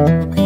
Bye.